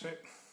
That's it.